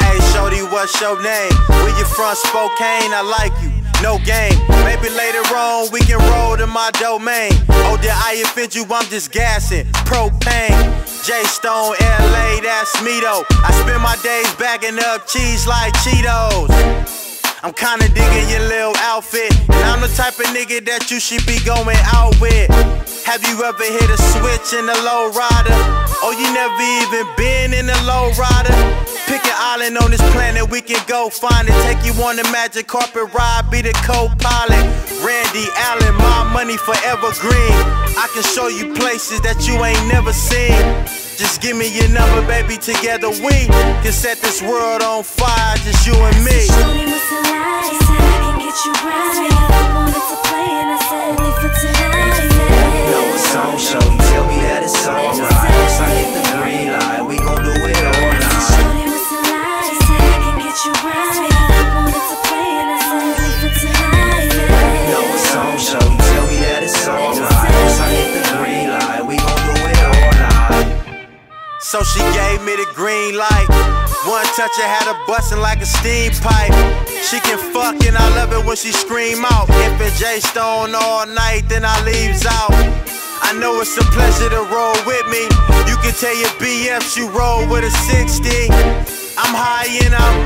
Hey, Shorty, what's your name? Where you from? Spokane, I like you. No game. Maybe later on we can roll to my domain. Oh, did I offend you? I'm just gassing. Propane. J Stone, LA, that's me though. I spend my days bagging up cheese like Cheetos. I'm kinda digging your little outfit. And I'm the type of nigga that you should be going out with. Have you ever hit a switch in a low rider? Oh, you never even been in a low rider? Island on this planet, we can go find it. Take you on the magic carpet ride, be the co-pilot. Randy Allen, my money forever green. I can show you places that you ain't never seen. Just give me your number, baby. Together we can set this world on fire, just you and me. Shorty, what's a lie? Said I can get you right. So she gave me the green light. One touch, I had her bustin' like a steam pipe. She can fuck and I love it when she scream out. If it's J Stone all night, then I leaves out. I know it's a pleasure to roll with me. You can tell your BFs you roll with a 60. I'm high and I'm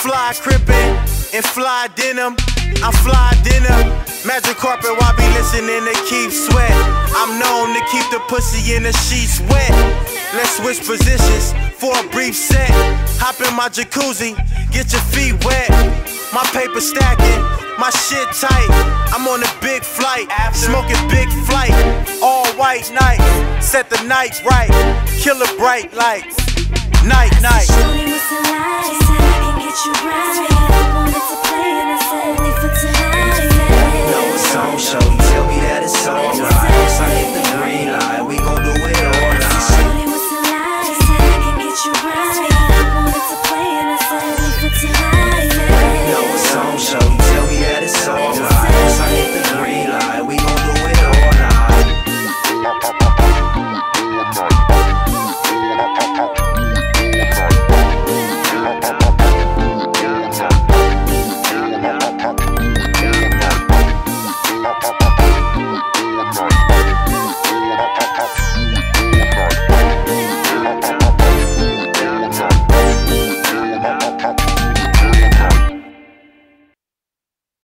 fly crippin' and fly denim. I'm fly denim. Magic carpet why be listening to keep sweat. I'm known to keep the pussy in the sheets wet. Let's switch positions for a brief set. Hop in my jacuzzi, get your feet wet. My paper stacking, my shit tight. I'm on a big flight, smoking big flight. All white night, set the night right. Killer bright lights, night, night.